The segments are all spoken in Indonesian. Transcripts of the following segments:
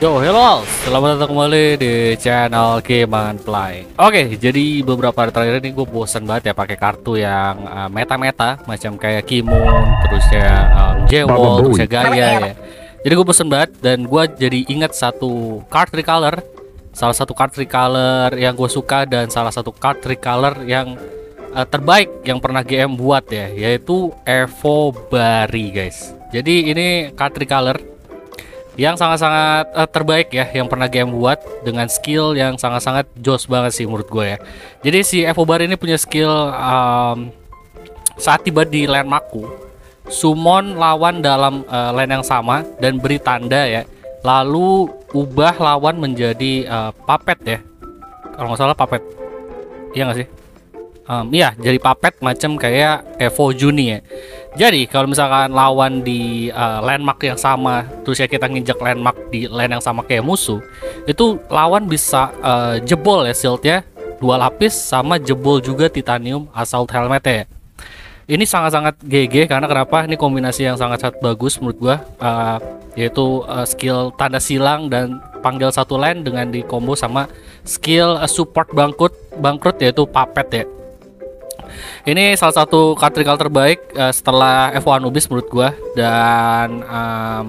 Yo, hello, selamat datang kembali di channel and Play. Oke, jadi beberapa hari terakhir ini gue bosan banget ya pakai kartu yang uh, meta-meta, macam kayak Kimun, terus ya um, Jewol, terus ya Gaya ya. Jadi gue bosan banget dan gue jadi ingat satu card recolor, salah satu card recolor yang gue suka dan salah satu card recolor yang uh, terbaik yang pernah GM buat ya, yaitu Evo Bari guys. Jadi ini card recolor yang sangat-sangat uh, terbaik ya yang pernah game buat dengan skill yang sangat-sangat jos banget sih menurut gue ya. Jadi si Evo Bar ini punya skill um, saat tiba di landmarkku, summon lawan dalam uh, lane yang sama dan beri tanda ya. Lalu ubah lawan menjadi uh, puppet ya. Kalau nggak salah puppet. Iya nggak sih? Um, iya, jadi puppet macam kayak Evo Juni ya. Jadi kalau misalkan lawan di uh, landmark yang sama, terus ya kita nginjek landmark di land yang sama kayak musuh, itu lawan bisa uh, jebol ya shieldnya dua lapis sama jebol juga titanium assault helmet ya. Ini sangat-sangat GG karena kenapa? Ini kombinasi yang sangat-sangat bagus menurut gua, uh, yaitu uh, skill tanda silang dan panggil satu land dengan di combo sama skill uh, support bangkrut bangkrut yaitu puppet ya ini salah satu katrikal terbaik uh, setelah F1 Anubis menurut gua. Dan um,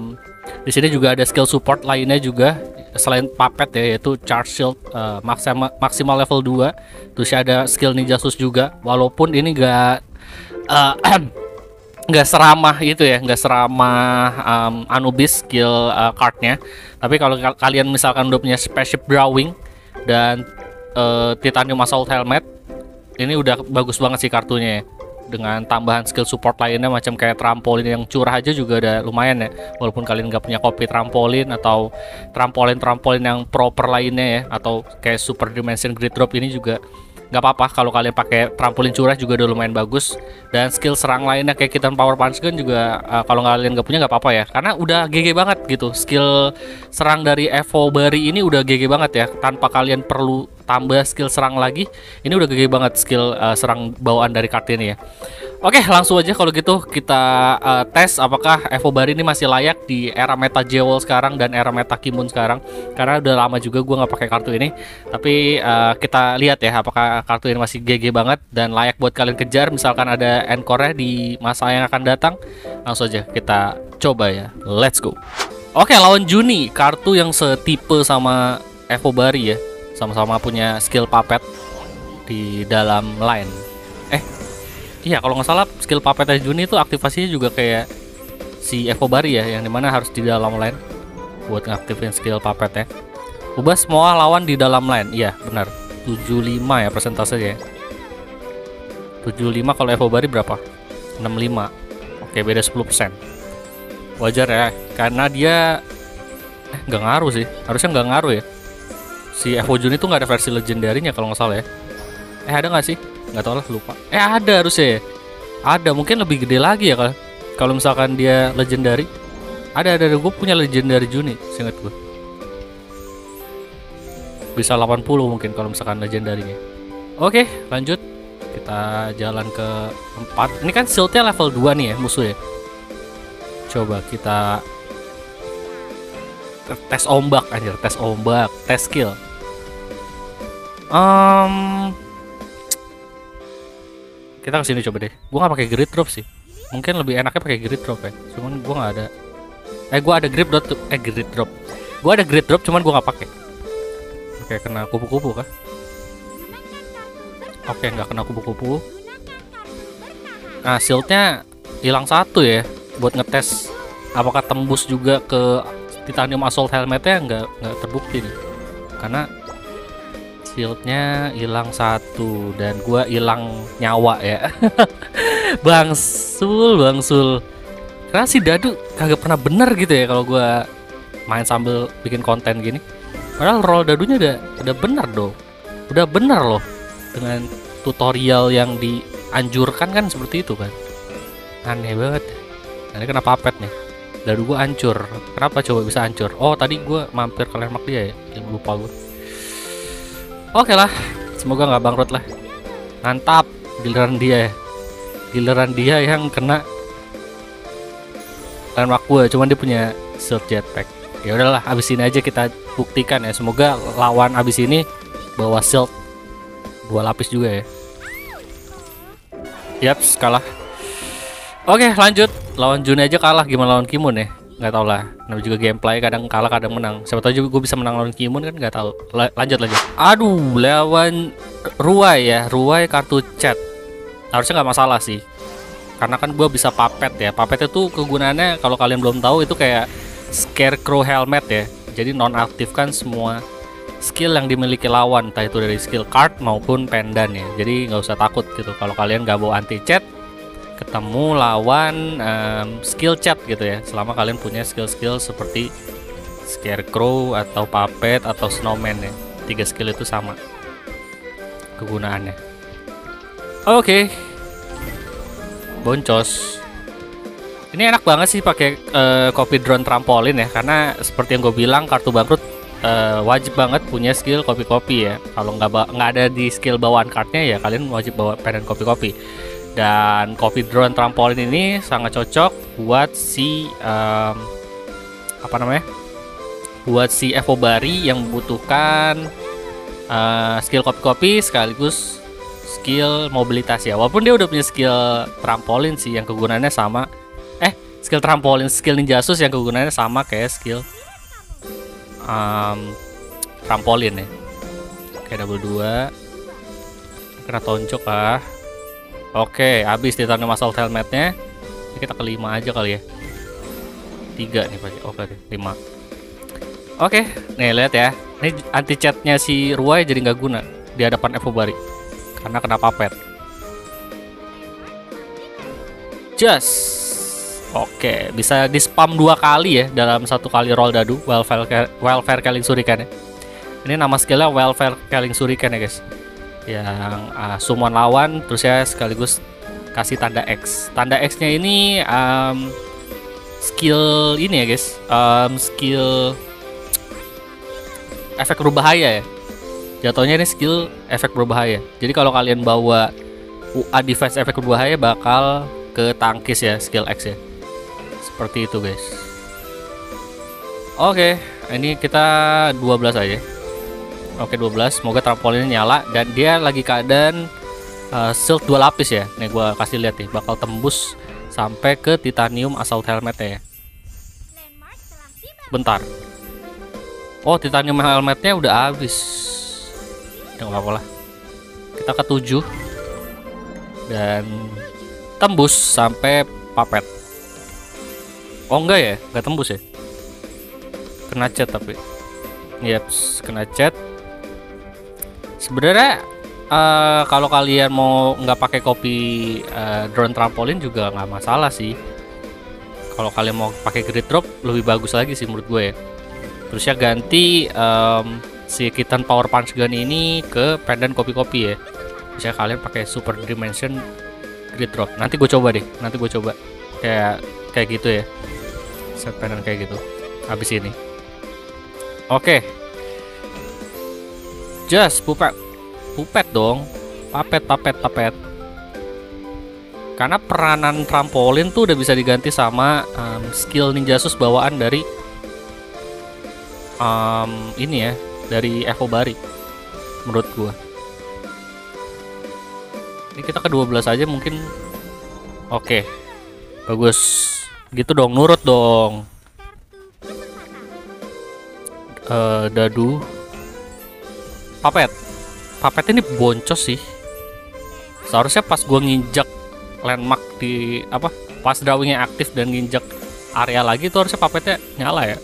di sini juga ada skill support lainnya juga selain puppet ya yaitu charge shield uh, maksimal maksimal level 2 terus ada skill ninja sus juga. Walaupun ini enggak uh, nggak seramah itu ya nggak seramah um, Anubis skill uh, cardnya. Tapi kalau kalian misalkan udah punya spaceship drawing dan uh, titanium assault helmet ini udah bagus banget sih kartunya ya. Dengan tambahan skill support lainnya macam kayak trampolin yang curah aja juga udah lumayan ya. Walaupun kalian nggak punya kopi trampolin atau trampolin trampolin yang proper lainnya ya atau kayak super dimension grid drop ini juga nggak apa-apa kalau kalian pakai trampolin curah juga udah lumayan bagus. Dan skill serang lainnya kayak kita power punch gun juga uh, kalau kalian nggak punya nggak apa-apa ya. Karena udah GG banget gitu. Skill serang dari Evo Bari ini udah GG banget ya. Tanpa kalian perlu tambah skill serang lagi ini udah GG banget skill uh, serang bawaan dari kartu ini ya Oke, langsung aja kalau gitu kita uh, tes apakah Evo Bari ini masih layak di era meta Jewel sekarang dan era meta Kimun sekarang. Karena udah lama juga gue nggak pakai kartu ini. Tapi uh, kita lihat ya apakah kartu ini masih GG banget dan layak buat kalian kejar. Misalkan ada encore di masa yang akan datang. Langsung aja kita coba ya. Let's go. Oke, lawan Juni, kartu yang setipe sama Evo Bari ya. Sama-sama punya skill puppet di dalam line. Eh, Iya kalau nggak salah skill Puppet Juni itu aktivasinya juga kayak si Evo Bari ya yang di mana harus di dalam line buat ngaktifin skill Puppet ya. Ubah semua lawan di dalam line. Iya benar. 75 ya persentasenya ya. 75 kalau Evo Bari berapa? 65. Oke beda 10%. Wajar ya karena dia eh nggak ngaruh sih. Harusnya nggak ngaruh ya. Si Evo Juni itu nggak ada versi legendarinya kalau nggak salah ya. Eh ada nggak sih? Nggak tahu lah lupa. Eh ada harusnya ya. Ada mungkin lebih gede lagi ya kalau kalau misalkan dia legendary. Ada ada, ada. Gue punya legendary Juni singkat gue bisa 80 mungkin kalau misalkan legendarinya oke lanjut. Kita jalan ke 4 ini kan shieldnya level 2 nih ya musuh ya. Coba kita tes ombak anjir. Tes ombak tes skill. Um, kita ke sini coba deh. Gua nggak pakai grid drop sih. Mungkin lebih enaknya pakai grid drop ya. Cuman gua nggak ada. Eh gua ada grip dot eh grid drop. Gua ada grid drop cuman gua nggak pakai. Oke kena kupu-kupu kah? Oke nggak kena kupu-kupu. Nah shieldnya hilang satu ya buat ngetes apakah tembus juga ke titanium assault helmetnya nggak nggak terbukti nih. Karena shieldnya hilang satu dan gua hilang nyawa ya. Bangsul bangsul. Karena si dadu kagak pernah bener gitu ya kalau gua main sambil bikin konten gini. Padahal roll dadunya udah udah bener dong. Udah bener loh dengan tutorial yang dianjurkan kan seperti itu kan. Aneh banget. Nah, ini kenapa papet nih. Dadu gua hancur. Kenapa coba bisa hancur? Oh tadi gua mampir ke landmark dia ya. Lupa gua Oke lah, semoga nggak bangkrut lah. Mantap, giliran dia ya. Giliran dia yang kena landmark gue cuman dia punya shield jetpack ya udahlah abis ini aja kita buktikan ya semoga lawan abis ini bawa shield dua lapis juga ya Yap, kalah. Oke, lanjut. Lawan Juni aja kalah, gimana lawan Kimun ya? Nggak tau lah. Namanya juga gameplay kadang kalah, kadang menang. Siapa tahu juga gue bisa menang lawan Kimun kan nggak tahu. La lanjut lanjut. Aduh, lawan Ruai ya. Ruai kartu chat. Harusnya nggak masalah sih. Karena kan gue bisa papet ya. Papet itu kegunaannya kalau kalian belum tahu itu kayak scarecrow helmet ya. Jadi nonaktifkan semua skill yang dimiliki lawan entah itu dari skill card maupun pendan ya jadi nggak usah takut gitu kalau kalian gak bawa anti chat ketemu lawan um, skill chat gitu ya selama kalian punya skill-skill seperti scarecrow atau puppet atau snowman ya tiga skill itu sama kegunaannya oke okay. boncos ini enak banget sih pakai uh, copy drone trampolin ya karena seperti yang gue bilang kartu bangkrut uh, wajib banget punya skill kopi-kopi ya. Kalau nggak ada di skill bawaan kartnya ya kalian wajib bawa pen kopi-kopi. Dan kopi drone trampolin ini sangat cocok buat si um, apa namanya? Buat si Evo Bari yang membutuhkan uh, skill kopi-kopi sekaligus skill mobilitas ya. Walaupun dia udah punya skill trampolin sih yang kegunaannya sama. Eh, skill trampolin, skill ninjasus yang kegunaannya sama kayak skill um, trampolin ya oke double dua kena tonjok ah oke habis titanium assault helmetnya. Ini kita ke lima aja kali ya. Tiga nih pasti oke lima. Oke nih lihat ya. Ini anti chatnya si Ruai jadi nggak guna di hadapan Evo Bari. Karena kena papet. Just. Oke, bisa di spam dua kali ya dalam satu kali roll dadu welfare welfare killing surikan ya. Ini nama skillnya welfare killing surikan ya guys. Yang uh, summon lawan terus ya sekaligus kasih tanda X. Tanda X-nya ini um, skill ini ya guys. Um, skill efek berbahaya ya. Jatuhnya ini skill efek berbahaya. Jadi kalau kalian bawa UA defense efek berbahaya bakal ke tangkis ya skill X ya seperti itu guys oke ini kita 12 aja oke 12 semoga trampolinnya nyala. Dan dia lagi keadaan uh, shield dua lapis ya. Nih gua kasih lihat nih. Bakal tembus sampai ke titanium assault helmet ya. Bentar. Oh titanium helmetnya udah habis. Udah apa-apa lah. Kita ke 7 dan tembus sampai papet. Oh enggak ya, enggak tembus ya. Kena chat tapi. Yaps, kena chat. Sebenarnya uh, kalau kalian mau nggak pakai kopi uh, drone trampolin juga nggak masalah sih. Kalau kalian mau pakai grid drop lebih bagus lagi sih menurut gue ya. Terus ya ganti um, si Kitan Power Punch Gun ini ke pendant kopi-kopi ya. Bisa kalian pakai Super Dimension Grid Drop. Nanti gue coba deh. Nanti gue coba kayak kayak gitu ya set panel kayak gitu habis ini oke okay. Just pupet pupet dong papet papet papet karena peranan trampolin tuh udah bisa diganti sama um, skill ninjasus bawaan dari um, ini ya dari Evo Bari menurut gua ini kita ke 12 aja mungkin oke okay. bagus Gitu dong, nurut dong. Uh, dadu. Papet. Papet ini boncos sih. Seharusnya pas gua nginjak landmark di apa? Pas drawingnya aktif dan nginjak area lagi tuh harusnya papetnya nyala ya.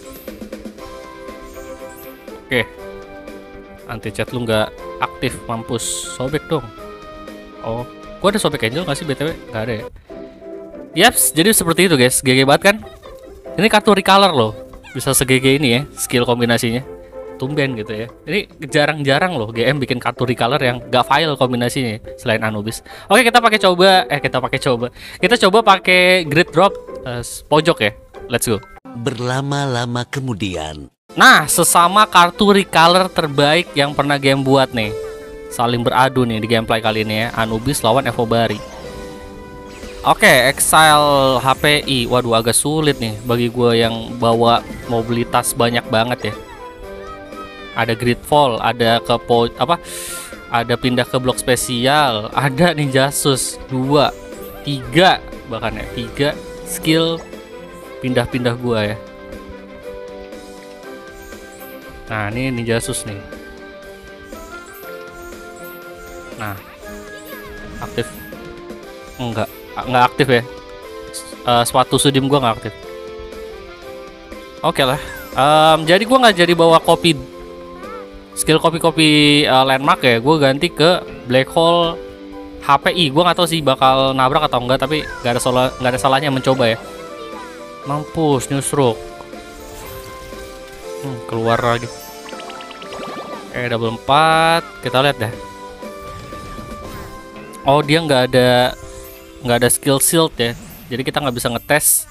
Oke. Anti chat lu nggak aktif mampus. Sobek dong. Oh, gua ada sobek angel nggak sih btw? Gak ada ya. Yaps, jadi seperti itu guys. GG banget kan? Ini kartu recolor loh. Bisa segege ini ya skill kombinasinya. Tumben gitu ya. Ini jarang-jarang loh GM bikin kartu recolor yang gak file kombinasinya selain Anubis. Oke, kita pakai coba eh kita pakai coba. Kita coba pakai grid drop uh, pojok ya. Let's go. Berlama-lama kemudian. Nah, sesama kartu recolor terbaik yang pernah game buat nih. Saling beradu nih di gameplay kali ini ya. Anubis lawan Evo Bari Oke, Exile HPI. Waduh, agak sulit nih bagi gue yang bawa mobilitas banyak banget ya. Ada Gridfall, ada ke apa? Ada pindah ke blok spesial, ada Ninja Sus dua, tiga bahkan ya tiga skill pindah-pindah gua ya. Nah, ini Ninja Sus nih. Nah, aktif enggak nggak aktif ya uh, sepatu sudim gua nggak aktif oke okay lah um, jadi gua nggak jadi bawa kopi skill kopi-kopi uh, landmark ya gue ganti ke black hole HPI gue nggak tahu sih bakal nabrak atau enggak tapi nggak ada salah nggak ada salahnya mencoba ya. Mampus stroke. Hmm, keluar lagi. Eh double 4 kita lihat deh. Oh dia nggak ada nggak ada skill shield ya. Jadi kita nggak bisa ngetes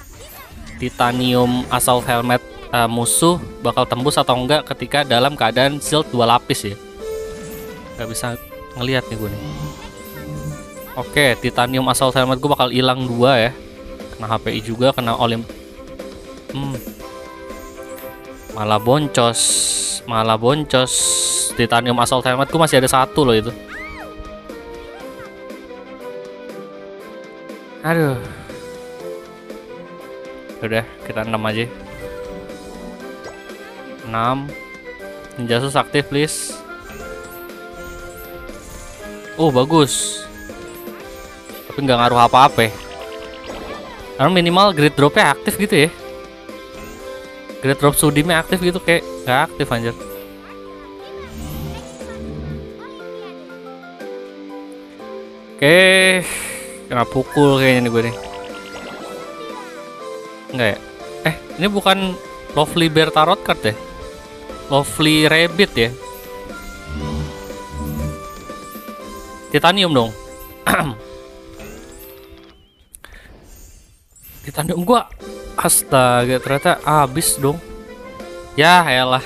titanium assault helmet uh, musuh bakal tembus atau enggak ketika dalam keadaan shield dua lapis ya nggak bisa ngelihat nih gue nih oke titanium assault helmet gue bakal hilang dua ya kena HPI juga kena olim hmm. malah boncos malah boncos titanium assault helmet gue masih ada satu loh itu Aduh. Udah, kita 6 aja. 6. Ninja sus aktif, please. Oh, bagus. Tapi nggak ngaruh apa-apa ya. Karena minimal grid dropnya aktif gitu ya. Grid drop sudimnya aktif gitu kayak nggak aktif anjir. Oke. Kena pukul kayaknya nih gue nih. Enggak ya? Eh, ini bukan Lovely Bear Tarot card ya? Lovely Rabbit ya? Titanium dong. Titanium gua astaga ternyata habis dong. Ya elah.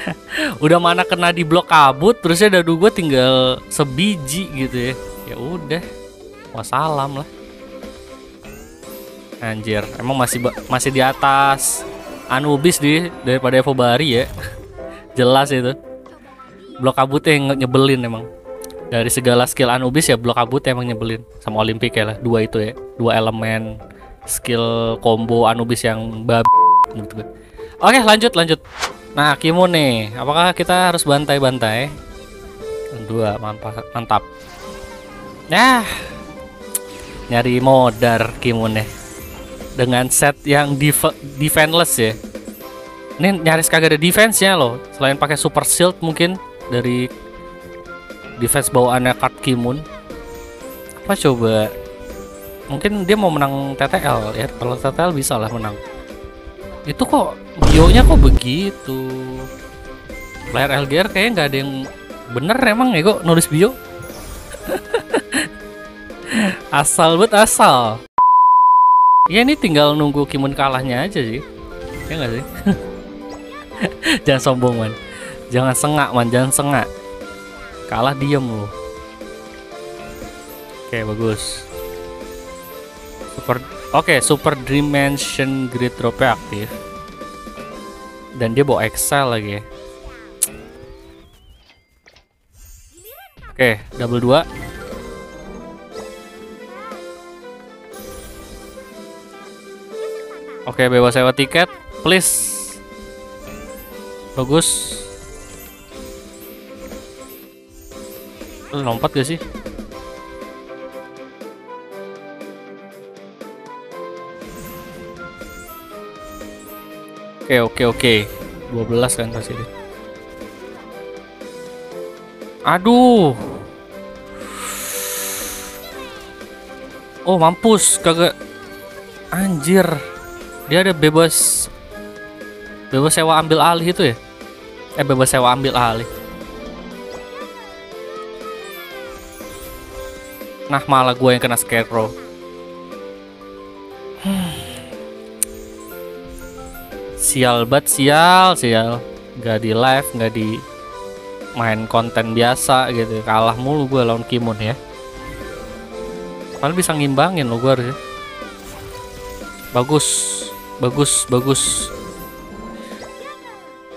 udah mana kena di blok kabut terusnya dadu gue tinggal sebiji gitu ya. Ya udah. Wassalam lah. Anjir, emang masih masih di atas Anubis di daripada Evo Bari ya. Jelas itu. Blok kabutnya yang nyebelin emang. Dari segala skill Anubis ya blok kabut emang nyebelin sama Olimpik ya lah. Dua itu ya. Dua elemen skill combo Anubis yang bab gue. Oke, lanjut lanjut. Nah, Kimo nih, apakah kita harus bantai-bantai? Dua, mantap. Mantap. Nah, nyari modar Kimune dengan set yang def defenseless ya. Ini nyaris kagak ada defense nya loh selain pakai super shield mungkin dari defense bawaannya card Kimun apa coba? Mungkin dia mau menang TTL ya kalau TTL bisa lah menang. Itu kok bionya kok begitu? Player LGR kayaknya nggak ada yang bener emang ya kok nulis bio. Asal buat asal ya ini tinggal nunggu Kimun kalahnya aja sih. Ya nggak sih? Jangan sombong man. Jangan sengak man. Jangan sengak. Kalah diem lo oke bagus. Super oke super dimension grid drop aktif. Dan dia bawa Excel lagi. Oke double 2 Oke, bebas sewa tiket, please. Bagus. Lompat gak sih? Oke, oke, oke. 12 kan pasti deh. Aduh. Oh, mampus kagak anjir dia ada bebas bebas sewa ambil alih itu ya? Eh bebas sewa ambil alih. Nah malah gue yang kena scarecrow. Sial banget sial sial. Nggak di live nggak di main konten biasa gitu. Kalah mulu gue lawan Kimun ya. Paling bisa ngimbangin lo gue harusnya. Bagus, bagus, bagus.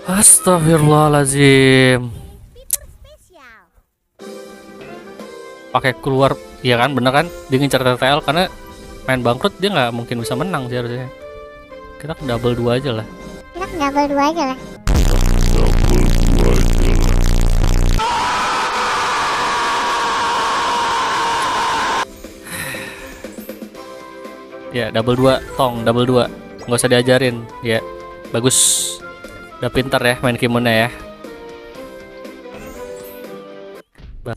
Astagfirullahaladzim. Pakai keluar, iya kan, bener kan? Dia ngincar TTL karena main bangkrut dia nggak mungkin bisa menang sih harusnya. Kita double dua aja lah. Kita double dua aja lah. Ya, double dua, tong, double dua. Nggak usah diajarin. Ya, bagus. Udah pinter ya main kimono ya. Ba-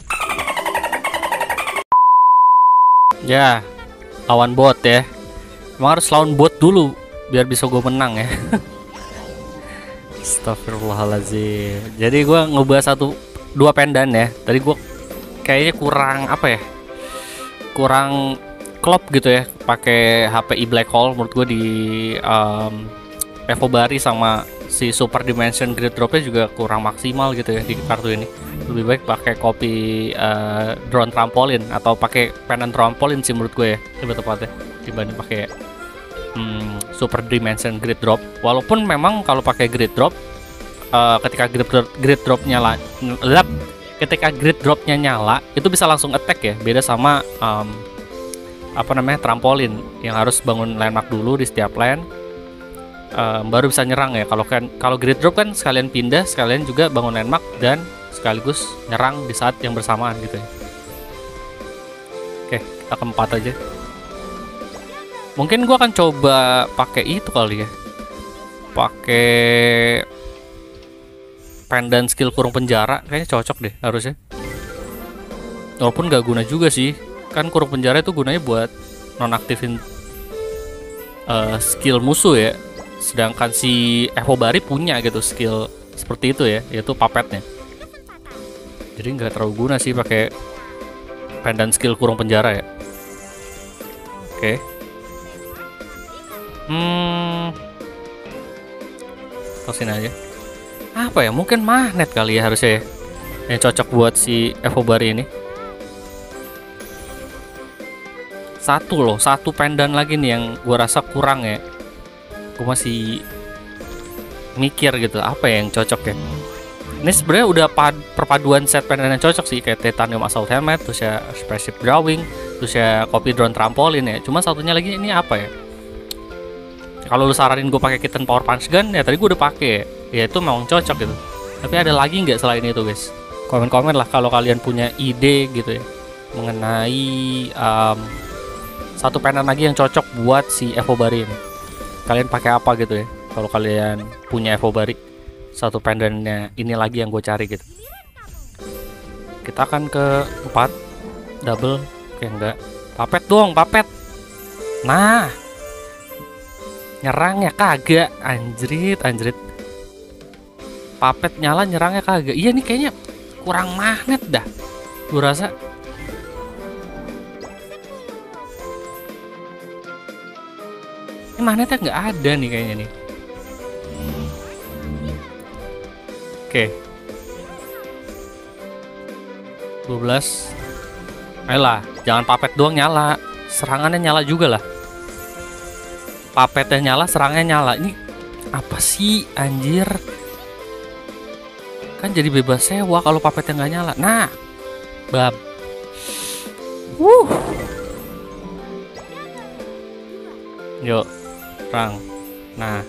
Ya, lawan bot ya. Emang harus lawan bot dulu biar bisa gue menang ya. Astagfirullahaladzim. Jadi gua ngebahas satu dua pendan ya. Tadi gua kayaknya kurang apa ya? Kurang klop gitu ya pakai HPI Black Hole menurut gue di um, Evo Bari sama si Super Dimension Grid Dropnya juga kurang maksimal gitu ya di kartu ini. Lebih baik pakai kopi uh, drone trampolin atau pakai pendan trampolin sih menurut gue ya lebih tepatnya dibanding pakai hmm, Super Dimension Grid Drop. Walaupun memang kalau pakai Grid Drop uh, ketika grid, grid drop nyala lap ketika grid dropnya nyala itu bisa langsung attack ya beda sama um, apa namanya trampolin yang harus bangun landmark dulu di setiap land um, baru bisa nyerang ya. Kalau kan kalau grid drop kan sekalian pindah sekalian juga bangun landmark dan sekaligus nyerang di saat yang bersamaan gitu ya. Oke kita keempat aja. Mungkin gua akan coba pakai itu kali ya. Pakai pendan skill kurung penjara kayaknya cocok deh harusnya. Walaupun gak guna juga sih kan kurung penjara itu gunanya buat nonaktifin uh, skill musuh ya. Sedangkan si Evo Bari punya gitu skill seperti itu ya yaitu papetnya jadi nggak terlalu guna sih pakai pendan skill kurung penjara ya. Oke. Hmm. Terusin aja. Apa ya? Mungkin magnet kali ya harusnya ya. Yang cocok buat si Evo Bari ini satu loh satu pendan lagi nih yang gua rasa kurang ya. Gua masih mikir gitu apa ya yang cocok ya? Ini sebenarnya udah pad, perpaduan set pendan yang cocok sih kayak titanium assault helmet terus ya spaceship drawing terus ya copy drone trampolin ya. Cuma satunya lagi ini apa ya? Kalau lu saranin gue pakai kitten power punch gun ya tadi gue udah pakai ya. Itu memang cocok gitu. Tapi ada lagi nggak selain itu guys? Komen-komen lah kalau kalian punya ide gitu ya mengenai um, satu pendan lagi yang cocok buat si Evo Bari ini. Kalian pakai apa gitu ya? Kalau kalian punya Evo Bari, satu pendannya ini lagi yang gue cari gitu. Kita akan ke 4 double, oke enggak. Papet dong, papet. Nah. Nyerang ya kagak, anjrit, anjrit. Papet nyala nyerangnya kagak. Iya nih kayaknya kurang magnet dah. Gue rasa Ini magnetnya nggak ada nih kayaknya nih. Oke. 12. Ayolah, jangan papet doang nyala. Serangannya nyala juga lah. Papetnya nyala, serangnya nyala. Ini apa sih anjir? Kan jadi bebas sewa kalau papetnya nggak nyala. Nah, bab. Wuh. Yuk, perang. Nah,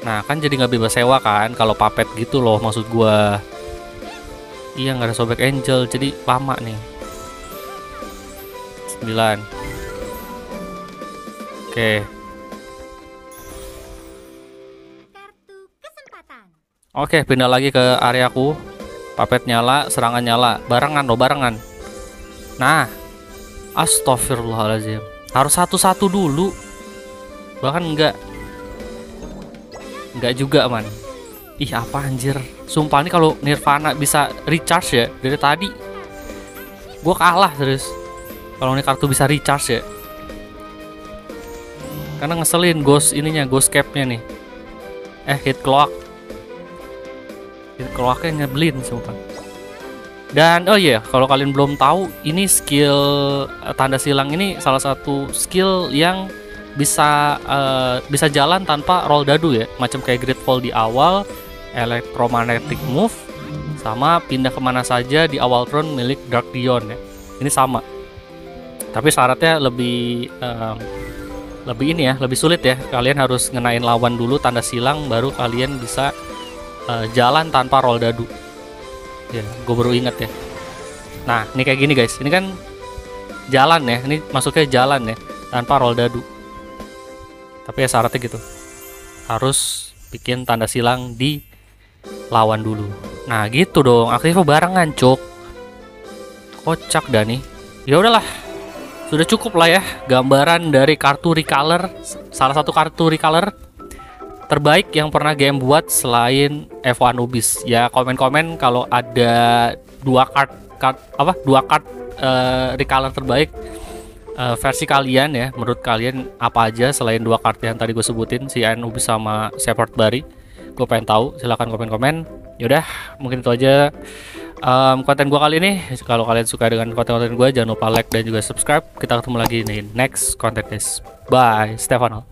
nah kan jadi nggak bebas sewa kan kalau papet gitu loh maksud gua. Iya nggak ada sobek angel jadi lama nih. 9 Oke. Oke, pindah lagi ke areaku. Papet nyala, serangan nyala, barengan loh, barengan. Nah, astagfirullahaladzim. Harus satu-satu dulu. Bahkan enggak. Enggak juga, man. Ih, apa anjir? Sumpah nih kalau Nirvana bisa recharge ya dari tadi. Gua kalah terus. Kalau ini kartu bisa recharge ya. Karena ngeselin ghost ininya, ghost cap-nya nih. Eh, hit clock. Hit clock-nya nyebelin sumpah. Dan oh iya, kalau kalian belum tahu, ini skill eh, tanda silang ini salah satu skill yang bisa eh, bisa jalan tanpa roll dadu ya, macam kayak Great Fall di awal, Electromagnetic Move, sama pindah ke mana saja di awal turn milik Dark Dion ya. Ini sama. Tapi syaratnya lebih em, lebih ini ya, lebih sulit ya. Kalian harus ngenain lawan dulu tanda silang, baru kalian bisa eh, jalan tanpa roll dadu. Ya, gue baru inget ya. Nah, ini kayak gini guys. Ini kan jalan ya. Ini masuknya jalan ya, tanpa roll dadu. Tapi ya syaratnya gitu. Harus bikin tanda silang di lawan dulu. Nah, gitu dong. Aktifnya barengan, cok. Kocak dah nih. Ya udahlah. Sudah cukup lah ya gambaran dari kartu recolor, salah satu kartu recolor terbaik yang pernah game buat selain F1 Nubis. Ya komen-komen kalau ada dua card, card apa? Dua card eh, recolor terbaik eh, versi kalian ya. Menurut kalian apa aja selain dua card yang tadi gue sebutin si Anubis sama Shepard Bari? Gue pengen tahu. Silahkan komen-komen. Yaudah, mungkin itu aja em, konten gue kali ini. Kalau kalian suka dengan konten-konten gue, jangan lupa like dan juga subscribe. Kita ketemu lagi di next konten guys. Bye, Stefano.